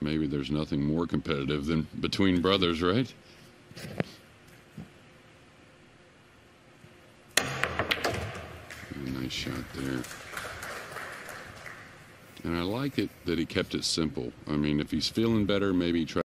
maybe there's nothing more competitive than between brothers, right? Nice shot there. And I like it that he kept it simple. I mean, if he's feeling better, maybe try.